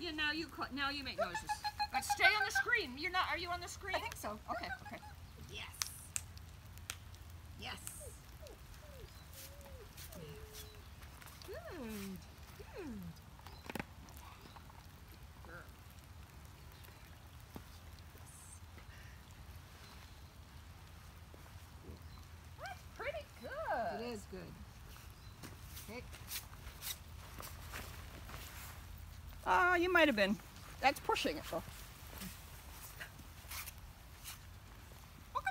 Yeah, now you now you make noises. But stay on the screen. You're not. Are you on the screen? I think so. Okay. Okay. Yes. Yes. Good. Good. That's pretty good. It is good. Okay. Ah, you might have been. That's pushing it though. What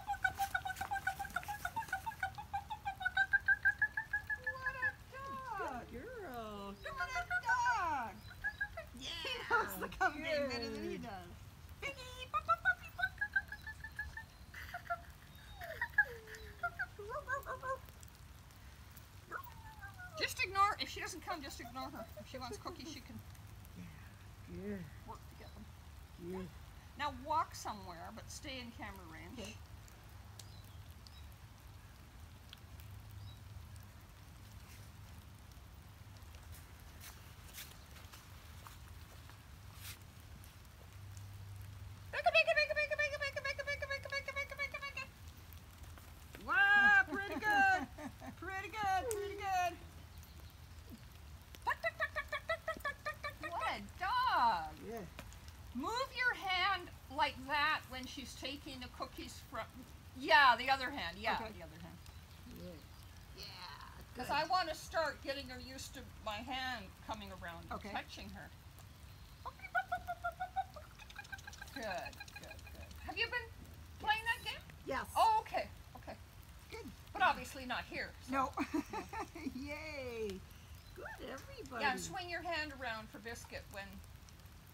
a dog. Girl. Look at that dog. Yeah. He knows the company better than he does. Just ignore. If she doesn't come, just ignore her. If she wants cookies, she can Good. work to get them. Good. Now walk somewhere, but stay in camera range. Okay. Wow, pretty good. Pretty good, pretty good. What a dog. Yeah. Move your hand like that when she's taking the cookies from. Yeah, the other hand. Yeah, Okay. the other hand. Yeah. Because. I want to start getting her used to my hand coming around and touching her. Good, good, good. Have you been playing that game? Yes. Oh, okay, okay. Good. But obviously not here. so- No. Yay. Good, everybody. Yeah, swing your hand around for biscuit when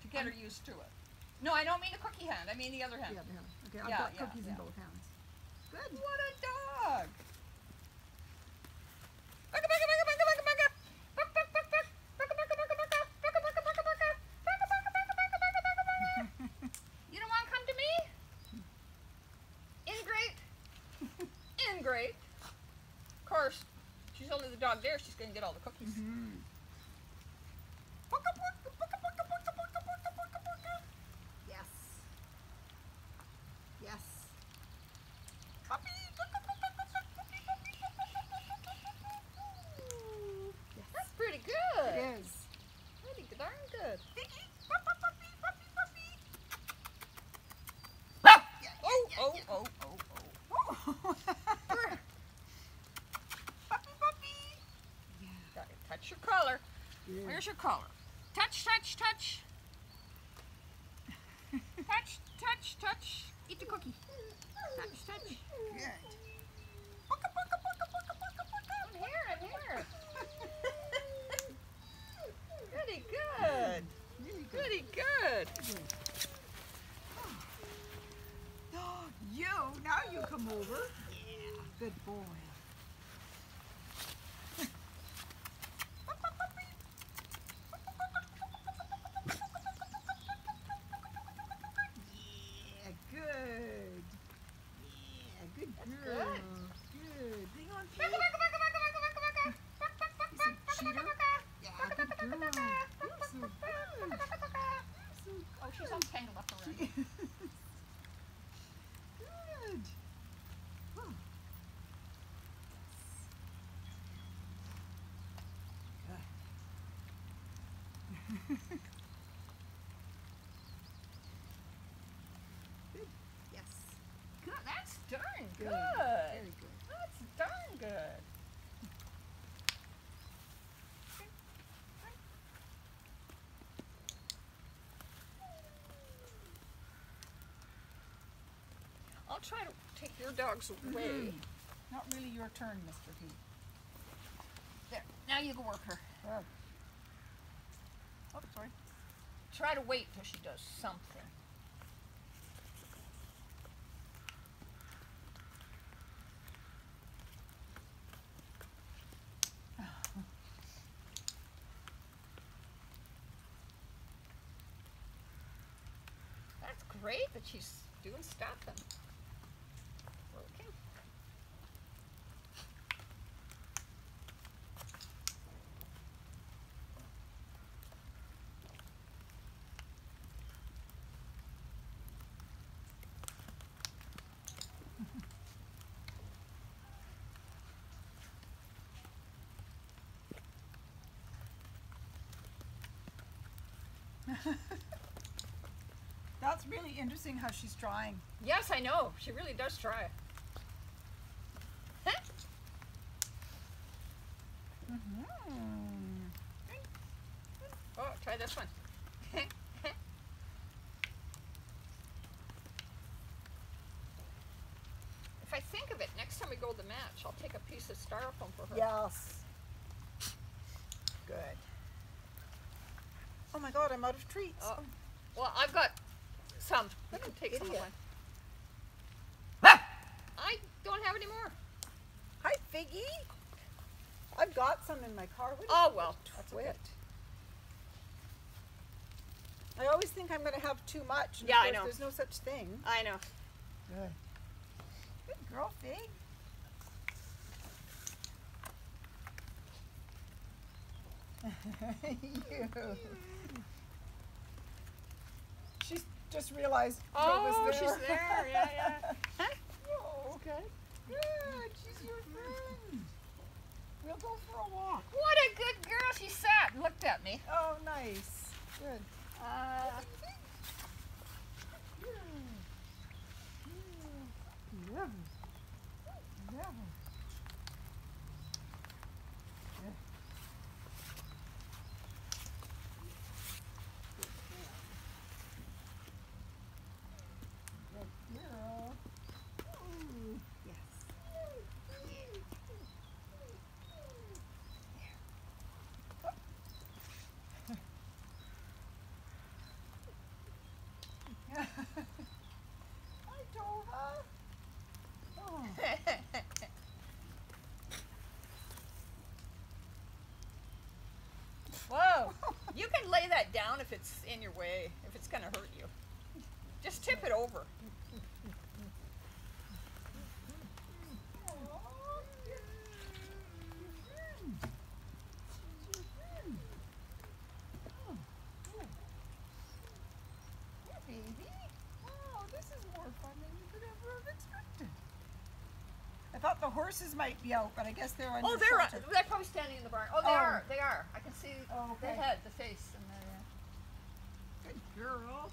to get her used to it. No, I don't mean the cookie hand. I mean the other hand. The Yeah, yeah. Okay, I've Yeah, got yeah, cookies in yeah. both hands. Good. What a dog! You don't want to come to me? Ingrate. Ingrate. Of course, she's only the dog there. She's going to get all the cookies. Mhm. Yes. Yes. That's pretty good. It is. Pretty darn good. Oh, oh, oh, oh, oh. puppy, puppy. Yeah. Got to touch your collar. Good. Where's your collar? Touch, touch, touch. touch, touch, touch. Eat the cookie. Touch, touch. Good. I'm here, I'm here. Goody good. Goody good. You, now you come over. Yeah. Good boy. Yeah, good. Yeah, good That's girl. good. Good. Hang on, Pete. He's a cheater. Yeah, good girl. You're so good. So Oh, she's all tangled up around. good. Oh. Good. Yes. Good. That's darn Good. good. Good. That's darn good. I'll try to take your dogs away. Mhm. Not really your turn, Mr. Heath. There. Now you can work her. Oh. Oh, sorry. Try to wait till she does something. That's great that she's doing stopping. Working. That's really interesting how she's drawing. Yes, I know. She really does try. Huh? Mm-hmm. Oh, try this one. if I think of it, next time we go to the match, I'll take a piece of styrofoam for her. Yes. Good. Oh my god, I'm out of treats. Oh, well, I've got some. You What can an take some of mine. Ah! I don't have any more. Hi, Figgy. I've got some in my car. What is Oh well, that's twit? okay. I always think I'm going to have too much. And Yeah, of I know. There's no such thing. I know. Good. Good girl, Fig. you. She's just realized Joe Oh, was she's there. there. Yeah, yeah. Huh? Oh, okay. Good. She's your friend. We'll go for a walk. What a good girl. She sat and looked at me. Oh, nice. Good. Uh, Never. Never. Good girl. Ooh, yes. Hi, Tova. Oh. Whoa. You can lay that down if it's in your way, if it's going to hurt you. Just tip it over. Aw, your friend. She's your friend. Oh, good. Yeah, baby. Wow, this is more fun than you could ever have expected. I thought the horses might be out, but I guess they're under Oh, they're they're probably standing in the barn. Oh, they Oh. are. They are. I can see Oh, the head, the face, and the. Good girl.